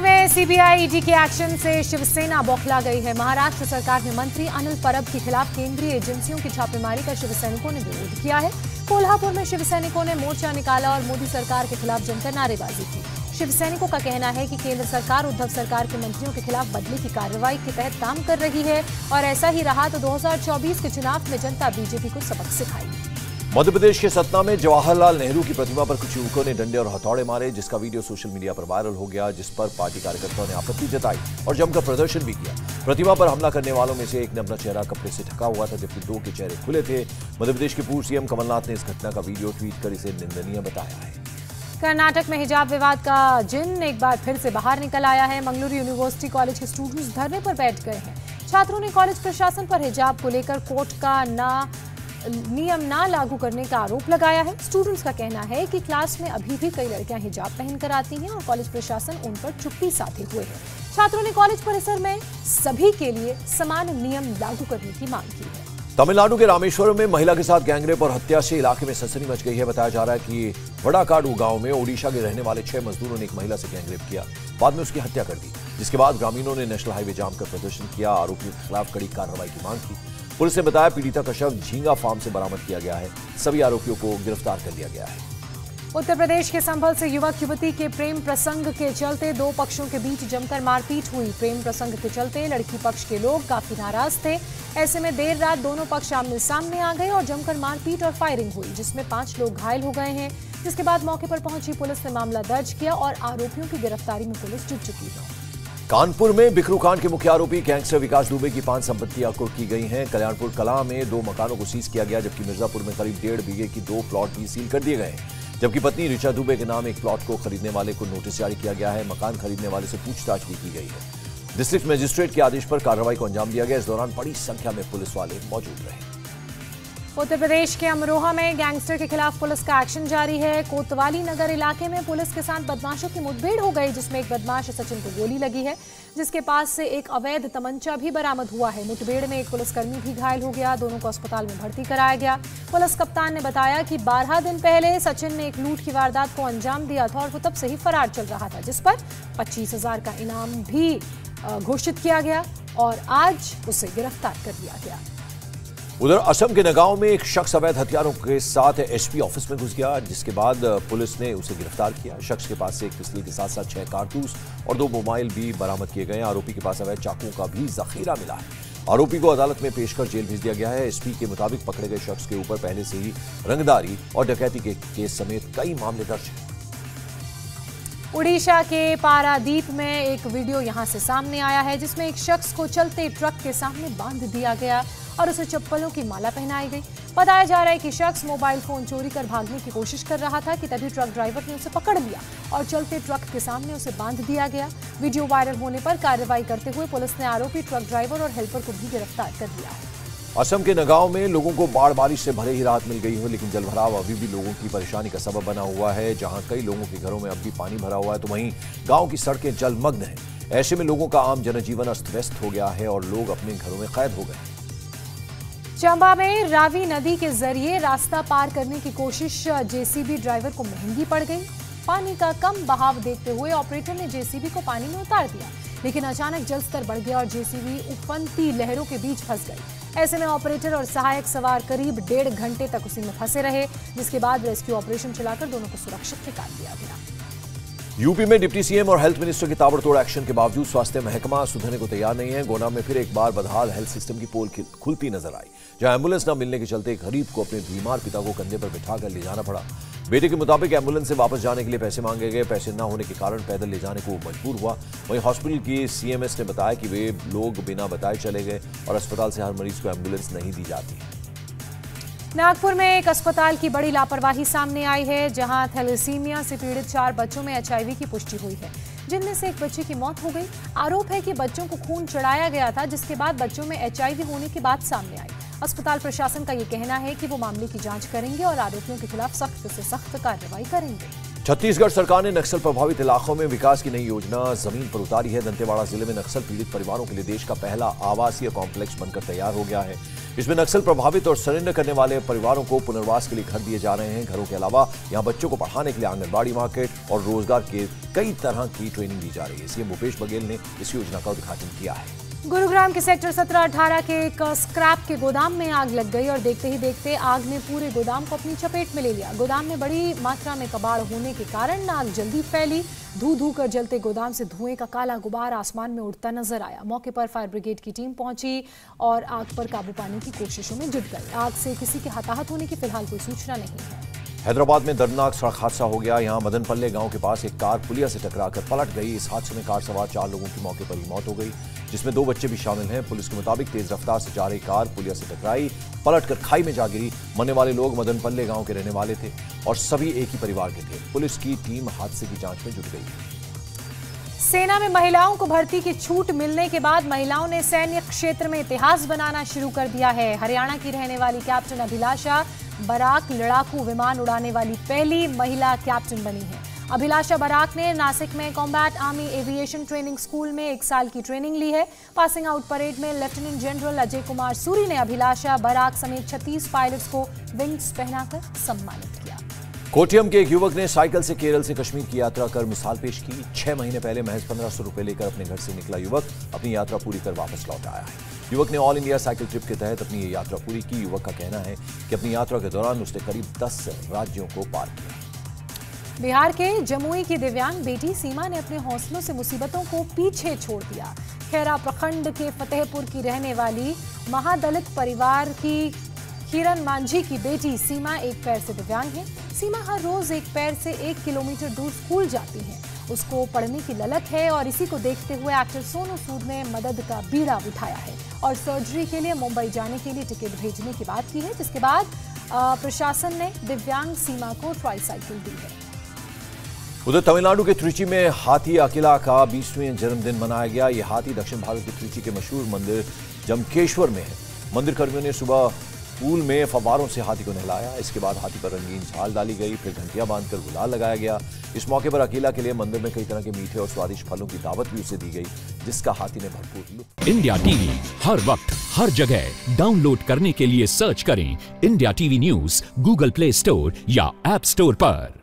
मुंबई में CBI ED के action से शिवसेना बौखला गई है। महाराष्ट्र सरकार ने मंत्री अनिल परब के खिलाफ केंद्रीय एजेंसियों की छापेमारी का शिवसैनिकों ने विरोध किया है। कोल्हापुर में शिवसैनिकों ने मोर्चा निकाला और मोदी सरकार के खिलाफ जमकर नारेबाजी की। शिवसैनिकों का कहना है कि केंद्र सरकार, उद्धव सरकार के मंत्रियों के खिलाफ बदले की कार्रवाई के तहत काम कर रही है और ऐसा ही रहा तो 2024 के चुनाव में जनता बीजेपी को सबक सिखाएगी। मध्य प्रदेश के सतना में जवाहरलाल नेहरू की प्रतिमा पर कुछ युवकों ने डंडे और हथौड़े मारे, जिसका वीडियो सोशल मीडिया पर वायरल हो गया, जिस पर पार्टी कार्यकर्ताओं ने आपत्ति जताई और जमकर प्रदर्शन भी किया। प्रतिमा पर हमला करने वालों में से एक ने अपना चेहरा कपड़े से ढका हुआ था, जबकि दो के चेहरे खुले थे। मध्य प्रदेश के पूर्व सीएम कमलनाथ ने इस घटना का वीडियो ट्वीट कर इसे निंदनीय बताया है। कर्नाटक में हिजाब विवाद का जिन एक बार फिर से बाहर निकल आया है, मंगलुरु यूनिवर्सिटी कॉलेज के स्टूडेंट्स धरने पर बैठ गए हैं। छात्रों ने कॉलेज प्रशासन पर हिजाब को लेकर कोर्ट का ना नियम ना लागू करने का आरोप लगाया है। स्टूडेंट्स का कहना है कि क्लास में अभी भी कई लड़कियाँ हिजाब पहनकर आती हैं और कॉलेज प्रशासन उन पर चुप्पी साधे हुए है। छात्रों ने कॉलेज परिसर में सभी के लिए समान नियम लागू करने की मांग की है। तमिलनाडु के रामेश्वरम में महिला के साथ गैंगरेप और हत्या से इलाके में सनसनी मच गई है। बताया जा रहा है कि बड़ाकाडू गाँव में ओडिशा के रहने वाले छह मजदूरों ने एक महिला से गैंगरेप किया। बाद में उसकी हत्या कर दी। जिसके बाद ग्रामीणों ने नेशनल हाईवे जाम कर प्रदर्शन किया, आरोपियों के खिलाफ कड़ी कार्रवाई की मांग की। पुलिस ने बताया, पीड़िता का शव झींगा फार्म से बरामद किया गया है। सभी आरोपियों को गिरफ़्तार कर लिया गया है। उत्तर प्रदेश के संभल से युवक, युवती के प्रेम प्रसंग के चलते दो पक्षों के बीच जमकर मारपीट हुई। प्रेम प्रसंग के चलते लड़की पक्ष के लोग काफ़ी नाराज़ थे। ऐसे में देर रात दोनों पक्ष आमने सामने आ गए और जमकर मारपीट और फायरिंग हुई, जिसमें पाँच लोग घायल हो गए हैं। जिसके बाद मौके पर पहुँची पुलिस ने मामला दर्ज किया और आरोपियों की गिरफ्तारी में पुलिस जुट चुकी है। कानपुर में बिखरू कांड के मुख्य आरोपी गैंगस्टर विकास दुबे की पाँच संपत्तियाँ कुर्क की गई हैं। कल्याणपुर कला में दो मकानों को सीज किया गया, जबकि मिर्जापुर में करीब डेढ़ बीघे की दो प्लॉट भी सील कर दिए गए जबकि पत्नी ऋचा दुबे के नाम एक प्लॉट को खरीदने वाले को नोटिस जारी किया गया है। मकान खरीदने वाले से पूछताछ भी की गई है। डिस्ट्रिक्ट मजिस्ट्रेट के आदेश पर कार्रवाई को अंजाम दिया गया। इस दौरान बड़ी संख्या में पुलिस वाले मौजूद रहे। उत्तर प्रदेश के अमरोहा में गैंगस्टर के खिलाफ पुलिस का एक्शन जारी है। कोतवाली नगर इलाके में पुलिस के साथ बदमाशों की मुठभेड़ हो गई, जिसमें एक बदमाश सचिन को गोली लगी है, जिसके पास से एक अवैध तमंचा भी बरामद हुआ है। मुठभेड़ में एक पुलिसकर्मी भी घायल हो गया, दोनों को अस्पताल में भर्ती कराया गया। पुलिस कप्तान ने बताया कि बारह दिन पहले सचिन ने एक लूट की वारदात को अंजाम दिया था और वो तब से ही फरार चल रहा था, जिस पर पच्चीस का इनाम भी घोषित किया गया और आज उसे गिरफ़्तार कर लिया गया। उधर असम के नगांव में एक शख्स अवैध हथियारों के साथ एसपी ऑफ़िस में घुस गया, जिसके बाद पुलिस ने उसे गिरफ़्तार किया। शख्स के पास से एक पिस्तौल के साथ साथ छह कारतूस और दो मोबाइल भी बरामद किए गए आरोपी के पास अवैध चाकुओं का भी जखीरा मिला है। आरोपी को अदालत में पेश कर जेल भेज दिया गया है। एसपी के मुताबिक पकड़े गए शख्स के ऊपर पहले से ही रंगदारी और डकैती के केस समेत कई मामले दर्ज हैं। उड़ीसा के पारादीप में एक वीडियो यहाँ से सामने आया है, जिसमें एक शख्स को चलते ट्रक के सामने बाँध दिया गया। और उसे चप्पलों की माला पहनाई गई। बताया जा रहा है कि शख्स मोबाइल फ़ोन चोरी कर भागने की कोशिश कर रहा था कि तभी ट्रक ड्राइवर ने उसे पकड़ लिया और चलते ट्रक के सामने उसे बाँध दिया गया। वीडियो वायरल होने पर कार्रवाई करते हुए पुलिस ने आरोपी ट्रक ड्राइवर और हेल्पर को भी गिरफ़्तार कर लिया है। असम के नगांव में लोगों को बाढ़ बारिश से भले ही राहत मिल गई हो, लेकिन जलभराव अभी भी लोगों की परेशानी का सबब बना हुआ है। जहाँ कई लोगों के घरों में अब भी पानी भरा हुआ है तो वहीं गाँव की सड़कें जलमग्न हैं। ऐसे में लोगों का आम जनजीवन अस्त व्यस्त हो गया है और लोग अपने घरों में कैद हो गए चंबा में रावी नदी के ज़रिए रास्ता पार करने की कोशिश, जेसीबी ड्राइवर को महँगी पड़ गई। पानी का कम बहाव देखते हुए ऑपरेटर ने जेसीबी को पानी में उतार दिया। लेकिन अचानक जलस्तर बढ़ गया और जेसीबी उफनती लहरों के बीच फंस गई। ऐसे में ऑपरेटर और सहायक सवार करीब डेढ़ घंटे तक उसी में फंसे रहे, जिसके बाद रेस्क्यू ऑपरेशन चलाकर दोनों को सुरक्षित निकाल दिया गया। यूपी में डिप्टी सीएम और हेल्थ मिनिस्टर के ताबड़तोड़ एक्शन के बावजूद स्वास्थ्य महकमा सुधरने को तैयार नहीं है। गोना में फिर एक बार बदहाल हेल्थ सिस्टम की पोल खुलती नज़र आई, जहाँ एंबुलेंस न मिलने के चलते गरीब को अपने बीमार पिता को कंधे पर बिठाकर ले जाना पड़ा। बेटे के मुताबिक एंबुलेंस से वापस जाने के लिए पैसे मांगे गए। पैसे न होने के कारण पैदल ले जाने को मजबूर हुआ। वहीं हॉस्पिटल की सीएमएस ने बताया कि वे लोग बिना बताए चले गए और अस्पताल से हर मरीज़ को एंबुलेंस नहीं दी जाती। नागपुर में एक अस्पताल की बड़ी लापरवाही सामने आई है, जहाँ थैलेसीमिया से पीड़ित चार बच्चों में एचआईवी की पुष्टि हुई है। जिनमें से एक बच्चे की मौत हो गई। आरोप है कि बच्चों को खून चढ़ाया गया था, जिसके बाद बच्चों में एचआईवी होने की बात सामने आई। अस्पताल प्रशासन का ये कहना है कि वो मामले की जाँच करेंगे और आरोपियों के खिलाफ सख्त से सख्त कार्रवाई करेंगे। छत्तीसगढ़ सरकार ने नक्सल प्रभावित इलाकों में विकास की नई योजना ज़मीन पर उतारी है। दंतेवाड़ा ज़िले में नक्सल पीड़ित परिवारों के लिए देश का पहला आवासीय कॉम्प्लेक्स बनकर तैयार हो गया है। इसमें नक्सल प्रभावित और सरेंडर करने वाले परिवारों को पुनर्वास के लिए घर दिए जा रहे हैं। घरों के अलावा यहाँ बच्चों को पढ़ाने के लिए आंगनबाड़ी मार्केट और रोज़गार के कई तरह की ट्रेनिंग दी जा रही है। सीएम भूपेश बघेल ने इस योजना का उद्घाटन किया है। गुरुग्राम के सेक्टर 17-18 के एक स्क्रैप के गोदाम में आग लग गई और देखते ही देखते आग ने पूरे गोदाम को अपनी चपेट में ले लिया। गोदाम में बड़ी मात्रा में कबाड़ होने के कारण आग जल्दी फैली। धू धू कर जलते गोदाम से धुएँ का काला गुबार आसमान में उड़ता नज़र आया। मौके पर फायर ब्रिगेड की टीम पहुँची और आग पर काबू पाने की कोशिशों में जुट गई। आग से किसी के हताहत होने की फ़िलहाल कोई सूचना नहीं है। हैदराबाद में दर्दनाक सड़क हादसा हो गया। यहाँ मदनपल्ले गाँव के पास एक कार पुलिया से टकराकर पलट गई। इस हादसे में कार सवार चार लोगों की मौके पर ही मौत हो गई, जिसमें दो बच्चे भी शामिल हैं। पुलिस के मुताबिक तेज रफ्तार से जा रही कार पुलिया से टकराई, पलटकर खाई में जा गिरी। मरने वाले लोग मदनपल्ले गाँव के रहने वाले थे और सभी एक ही परिवार के थे। पुलिस की टीम हादसे की जाँच में जुट गई। सेना में महिलाओं को भर्ती की छूट मिलने के बाद महिलाओं ने सैन्य क्षेत्र में इतिहास बनाना शुरू कर दिया है। हरियाणा की रहने वाली कैप्टन अभिलाषा बराक लड़ाकू विमान उड़ाने वाली पहली महिला कैप्टन बनी है। अभिलाषा बराक ने नासिक में combat army aviation training school में एक साल की ट्रेनिंग ली है। पासिंग आउट परेड में लेफ्टिनेंट जनरल अजय कुमार सूरी ने अभिलाषा बराक समेत 36 पायलट्स को विंग्स पहनाकर सम्मानित। कोटियम के एक युवक ने साइकिल से केरल से कश्मीर की यात्रा कर मिसाल पेश की। छह महीने पहले महज पंद्रह सौ रुपए लेकर अपने घर से निकला युवक। अपनी यात्रा पूरी कर वापस लौट आया है। युवक ने ऑल इंडिया साइकिल ट्रिप के तहत अपनी ये यात्रा पूरी की। युवक का कहना है कि अपनी यात्रा के दौरान उसने करीब दस राज्यों को पार किया। बिहार के जमुई की दिव्यांग बेटी सीमा ने अपने हौसलों से मुसीबतों को पीछे छोड़ दिया। खैरा प्रखंड के फतेहपुर की रहने वाली महादलित परिवार की किरण मांझी की बेटी सीमा एक पैर से दिव्यांग है। सीमा हर रोज एक पैर से एक किलोमीटर दूर स्कूल जाती है। उसको पढ़ने की ललक है और इसी को देखते हुए एक्टर सोनू सूद ने मदद का बीड़ा उठाया है और सर्जरी के लिए मुंबई जाने के लिए टिकट भेजने की बात की है, जिसके बाद प्रशासन ने दिव्यांग सीमा को ट्राईसाइकिल दी है। उधर तमिलनाडु के त्रिची में हाथी अकेला का बीसवें जन्मदिन मनाया गया। ये हाथी दक्षिण भारत के त्रिची के मशहूर मंदिर जमकेश्वर में है। मंदिर कर्मियों ने सुबह पूल में फवारों से हाथी को नहलाया। इसके बाद हाथी पर रंगीन झाल डाली गई, फिर घंटियाँ बांधकर गुलाल लगाया गया। इस मौके पर अकेला के लिए मंदिर में कई तरह के मीठे और स्वादिष्ट फलों की दावत भी उसे दी गई, जिसका हाथी ने भरपूर इंडिया टीवी, हर वक्त, हर जगह। डाउनलोड करने के लिए सर्च करें India TV news, Google play store या एप स्टोर पर।